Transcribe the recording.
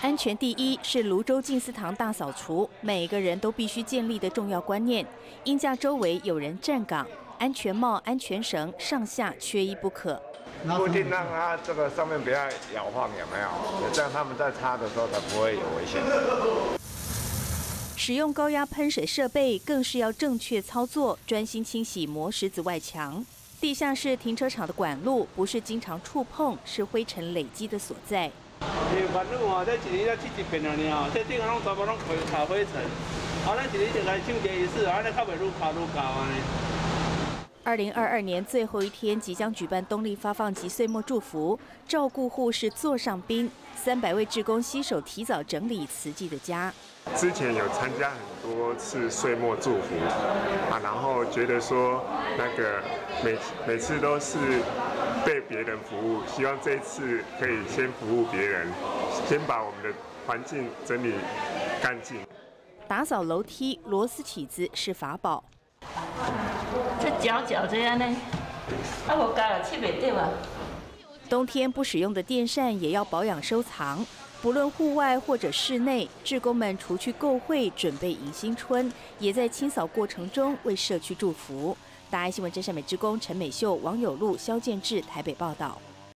安全第一是泸州静思堂大扫除，每个人都必须建立的重要观念。因架周围有人站岗，安全帽、安全绳上下缺一不可。固定让它这个上面不要摇晃，有没有？这样他们在擦的时候才不会有危险。使用高压喷水设备更是要正确操作，专心清洗磨石子外墙。地下室停车场的管路不是经常触碰，是灰尘累积的所在。管路哦，这一年要去一遍了呢这顶拢全部拢灰擦灰尘，啊，咱一年就来清洁一次，啊，那较袂愈擦愈高安尼。二零二二年最后一天，即将举办冬令发放及岁末祝福，照顾护士座上宾，三百位职工携手提早整理慈济的家。之前有参加很多次岁末祝福啊，然后觉得说那个每每次都是被别人服务，希望这一次可以先服务别人，先把我们的环境整理干净。打扫楼梯螺丝起子是法宝。这脚脚这样呢，啊，我加了七百对吧？冬天不使用的电扇也要保养收藏。不论户外或者室内，志工们除去购会准备迎新春，也在清扫过程中为社区祝福。大爱新闻真善美职工陈美秀、王友禄、肖建志台北报道。